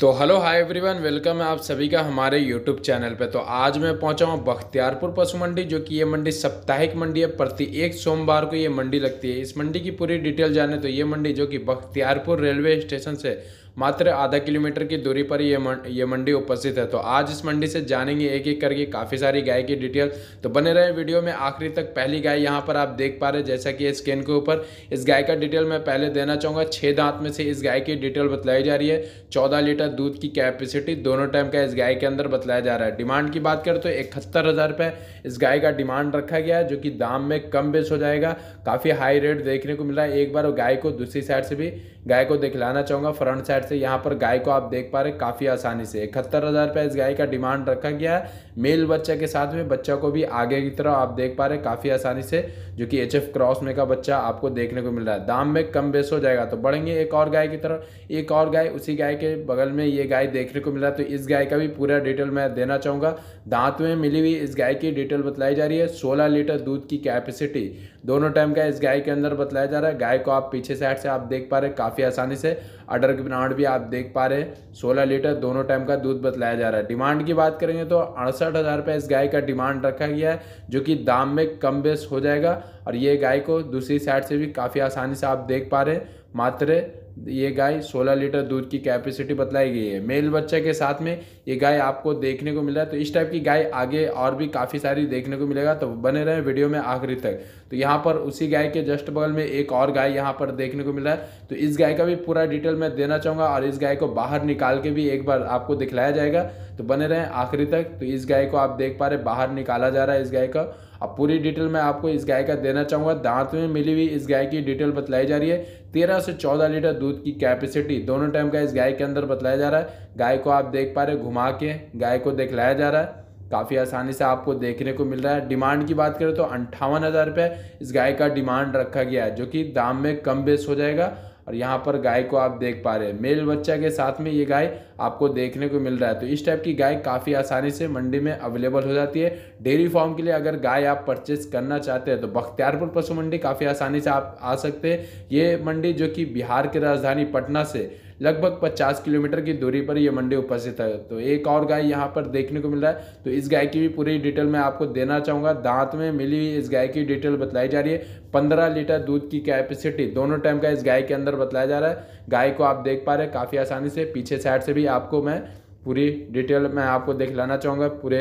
तो hello, hi everyone, welcome है आप सभी का हमारे यूट्यूब चैनल पे। तो आज मैं पहुँचा हूँ बख्तियारपुर पशु मंडी, जो कि ये मंडी साप्ताहिक मंडी है। प्रति एक सोमवार को ये मंडी लगती है। इस मंडी की पूरी डिटेल जाने तो ये मंडी, जो कि बख्तियारपुर रेलवे स्टेशन से मात्र आधा किलोमीटर की दूरी पर ये ये मंडी उपस्थित है। तो आज इस मंडी से जानेंगे एक एक करके काफ़ी सारी गाय की डिटेल। तो बने रहे वीडियो में आखिरी तक। पहली गाय यहाँ पर आप देख पा रहे जैसा कि स्कैन के ऊपर। इस गाय का डिटेल मैं पहले देना चाहूँगा। छः दांत में से इस गाय की डिटेल बतलाई जा रही है। चौदह लीटर दूध की कैपेसिटी दोनों टाइम का इस गाय के अंदर बताया जा रहा है। डिमांड की बात करें तो इकहत्तर हज़ार रुपये इस गाय का डिमांड रखा गया है, जो कि दाम में कम बेस हो जाएगा। काफ़ी हाई रेट देखने को मिला है। एक बार गाय को दूसरी साइड से भी गाय को दिखलाना चाहूँगा। फ्रंट साइड से यहाँ पर गाय को आप देख पा रहे काफ़ी आसानी से। इकहत्तर हज़ार रुपये इस गाय का डिमांड रखा गया है। मेल बच्चा के साथ में बच्चा को भी आगे की तरफ़ आप देख पा रहे काफ़ी आसानी से, जो कि एच एफ़ क्रॉस में का बच्चा आपको देखने को मिल रहा है। दाम में कम बेस हो जाएगा तो बढ़ेंगे एक और गाय की तरफ़ एक और गाय, उसी गाय के बगल में ये गाय देखने को मिल रहा है तो इस गाय का भी पूरा डिटेल मैं देना चाहूँगा। दांत में मिली हुई इस गाय की डिटेल बतलाई जा रही है। सोलह लीटर दूध की कैपेसिटी दोनों टाइम का इस गाय के अंदर बतलाया जा रहा है। गाय को आप पीछे साइड से आप देख पा रहे काफ़ी आसानी से। अडर ब्रांड भी आप देख पा रहे हैं। सोलह लीटर दोनों टाइम का दूध बतलाया जा रहा है। डिमांड की बात करेंगे तो अड़सठ हज़ार इस गाय का डिमांड रखा गया है, जो कि दाम में कम बेस हो जाएगा। और ये गाय को दूसरी साइड से भी काफ़ी आसानी से आप देख पा रहे हैं। मात्र ये गाय 16 लीटर दूध की कैपेसिटी बतलाई गई है। मेल बच्चे के साथ में ये गाय आपको देखने को मिला तो इस टाइप की गाय आगे और भी काफ़ी सारी देखने को मिलेगा। तो बने रहे वीडियो में आखिरी तक। तो यहाँ पर उसी गाय के जस्ट बगल में एक और गाय यहाँ पर देखने को मिला है। तो इस गाय का भी पूरा डिटेल मैं देना चाहूँगा और इस गाय को बाहर निकाल के भी एक बार आपको दिखलाया जाएगा। तो बने रहे आखिरी तक। तो इस गाय को आप देख पा रहे बाहर निकाला जा रहा है इस गाय का। अब पूरी डिटेल मैं आपको इस गाय का देना चाहूँगा। दांत में मिली हुई इस गाय की डिटेल बतलाई जा रही है। तेरह से चौदह लीटर दूध की कैपेसिटी दोनों टाइम का इस गाय के अंदर बतलाया जा रहा है। गाय को आप देख पा रहे घुमा के गाय को दिखलाया जा रहा है। काफ़ी आसानी से आपको देखने को मिल रहा है। डिमांड की बात करें तो अंठावन हज़ार रुपये इस गाय का डिमांड रखा गया है, जो कि दाम में कम बेस हो जाएगा। और यहाँ पर गाय को आप देख पा रहे हैं। मेल बच्चा के साथ में ये गाय आपको देखने को मिल रहा है। तो इस टाइप की गाय काफ़ी आसानी से मंडी में अवेलेबल हो जाती है। डेयरी फार्म के लिए अगर गाय आप परचेस करना चाहते हैं तो बख्तियारपुर पशु मंडी काफ़ी आसानी से आप आ सकते हैं। ये मंडी जो कि बिहार की राजधानी पटना से लगभग 50 किलोमीटर की दूरी पर यह मंडी उपस्थित है। तो एक और गाय यहाँ पर देखने को मिल रहा है। तो इस गाय की भी पूरी डिटेल मैं आपको देना चाहूँगा। दांत में मिली हुई इस गाय की डिटेल बताई जा रही है। पंद्रह लीटर दूध की कैपेसिटी दोनों टाइम का इस गाय के अंदर बताया जा रहा है। गाय को आप देख पा रहे हैं, काफ़ी आसानी से। पीछे साइड से भी आपको मैं पूरी डिटेल मैं आपको दिखलाना चाहूँगा। पूरे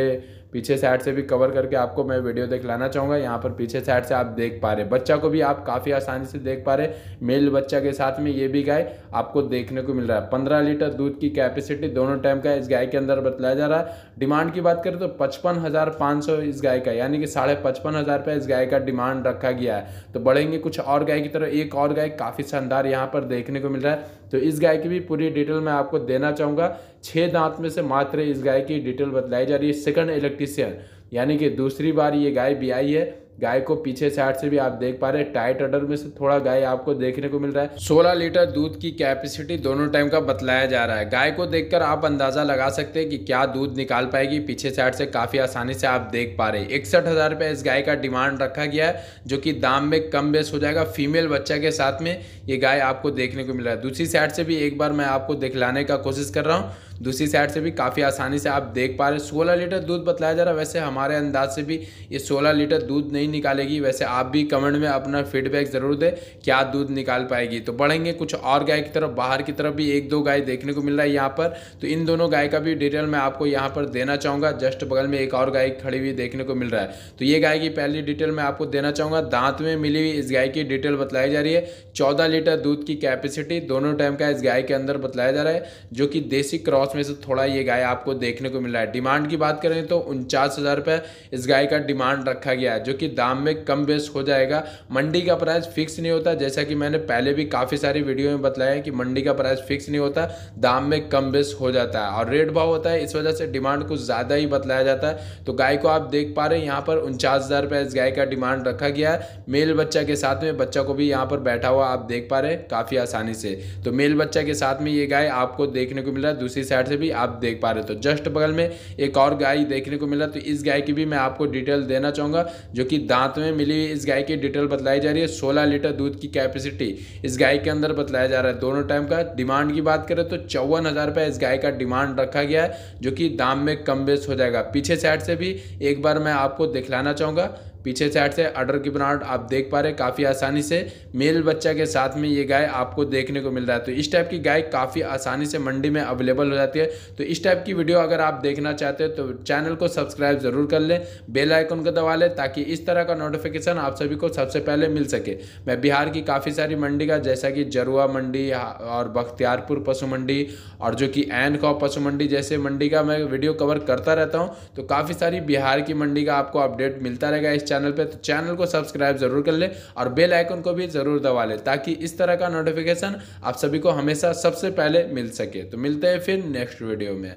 पीछे साइड से भी कवर करके आपको मैं वीडियो दिखलाना चाहूँगा। यहाँ पर पीछे साइड से आप देख पा रहे बच्चा को भी आप काफ़ी आसानी से देख पा रहे मेल बच्चा के साथ में ये भी गाय आपको देखने को मिल रहा है। पंद्रह लीटर दूध की कैपेसिटी दोनों टाइम का इस गाय के अंदर बतलाया जा रहा है। डिमांड की बात करें तो पचपन हज़ार पाँच सौ इस गाय का, यानी कि साढ़े पचपन हज़ार इस गाय का डिमांड रखा गया है। तो बढ़ेंगे कुछ और गाय की तरह, एक और गाय काफ़ी शानदार यहाँ पर देखने को मिल रहा है। तो इस गाय की भी पूरी डिटेल मैं आपको देना चाहूँगा। छः दांत में से मात्र इस गाय की डिटेल बतलाई जा रही है। सेकंड इलेक्ट्रीशियन यानी कि दूसरी बार ये गाय भी आई है। गाय को पीछे साइड से भी आप देख पा रहे हैं, टाइट अडर में से थोड़ा गाय आपको देखने को मिल रहा है। 16 लीटर दूध की कैपेसिटी दोनों टाइम का बतलाया जा रहा है। गाय को देखकर आप अंदाज़ा लगा सकते हैं कि क्या दूध निकाल पाएगी। पीछे साइड से काफ़ी आसानी से आप देख पा रहे हैं। इकसठ हज़ार रुपये इस गाय का डिमांड रखा गया है, जो कि दाम में कम बेस हो जाएगा। फीमेल बच्चा के साथ में ये गाय आपको देखने को मिल रहा है। दूसरी साइड से भी एक बार मैं आपको दिखलाने का कोशिश कर रहा हूँ। दूसरी साइड से भी काफ़ी आसानी से आप देख पा रहे हैं। सोलह लीटर दूध बतलाया जा रहा है। वैसे हमारे अंदाज से भी ये सोलह लीटर दूध नहीं निकालेगी। वैसे आप भी कमेंट में अपना फीडबैक ज़रूर दें, क्या दूध निकाल पाएगी। तो बढ़ेंगे कुछ और गाय की तरफ़। बाहर की तरफ़ भी एक दो गाय देखने को मिल रहा है यहाँ पर। तो इन दोनों गाय का भी डिटेल मैं आपको यहाँ पर देना चाहूँगा। जस्ट बगल में एक और गाय खड़ी हुई देखने को मिल रहा है। तो ये गाय की पहली डिटेल मैं आपको देना चाहूँगा। दांत में मिली हुई इस गाय की डिटेल बताई जा रही है। चौदह लीटर दूध की कैपेसिटी दोनों टाइम का इस गाय के अंदर बताया जा रहा है, जो कि देसी क्रॉस में से थोड़ा ये गाय आपको देखने को मिल रहा है। डिमांड की बात करें तो उनचास हज़ार रुपये इस गाय का डिमांड रखा गया है, जो कि दाम में कम बेस हो जाएगा। मंडी का प्राइस फिक्स नहीं होता, जैसा कि मैंने पहले भी काफ़ी सारी वीडियो में बताया है कि मंडी का प्राइस फिक्स नहीं होता, दाम में कम बेस हो जाता है। और रेट भाव होता है, इस वजह से डिमांड कुछ ज़्यादा ही बतलाया जाता है। तो गाय को आप देख पा रहे हैं, यहाँ पर उनचास हज़ार रुपये इस गाय का डिमांड रखा गया है। मेल बच्चा के साथ में, बच्चा को भी यहाँ पर बैठा हुआ आप देख पा रहे हैं काफ़ी आसानी से। तो मेल बच्चा के साथ में ये गाय आपको देखने को मिल रहा है, दूसरी साइड से भी आप देख पा रहे तो जस्ट बगल में एक और गाय देखने को मिला तो इस गाय की भी मैं आपको डिटेल देना चाहूँगा, जो कि दांत में मिली इस गाय की डिटेल बतलाई जा रही है। सोलह लीटर दूध की कैपेसिटी इस गाय के अंदर बतलाया जा रहा है। दोनों टाइम का डिमांड की बात करें तो चौवन हज़ार इस गाय का डिमांड रखा गया है, जो कि दाम में कम बेस हो जाएगा। पीछे साइड से भी एक बार मैं आपको दिखलाना चाहूँगा। पीछे साइड से अडर की बनावट आप देख पा रहे हैं, काफ़ी आसानी से मेल बच्चा के साथ में ये गाय आपको देखने को मिल रहा है। तो इस टाइप की गाय काफ़ी आसानी से मंडी में अवेलेबल हो जाती है। तो इस टाइप की वीडियो अगर आप देखना चाहते हो तो चैनल को सब्सक्राइब ज़रूर कर लें बेल आइकन को दबा लें, ताकि इस तरह का नोटिफिकेशन आप सभी को सबसे पहले मिल सके। मैं बिहार की काफ़ी सारी मंडी का, जैसा कि जरुआ मंडी और बख्तियारपुर पशु मंडी, और जो कि एन खौ पशु मंडी जैसे मंडी का मैं वीडियो कवर करता रहता हूँ। तो काफ़ी सारी बिहार की मंडी का आपको अपडेट मिलता रहेगा इस चैनल पे तो चैनल को सब्सक्राइब ज़रूर कर ले और बेल आइकन को भी ज़रूर दबा ले ताकि इस तरह का नोटिफिकेशन आप सभी को हमेशा सबसे पहले मिल सके। तो मिलते हैं फिर नेक्स्ट वीडियो में।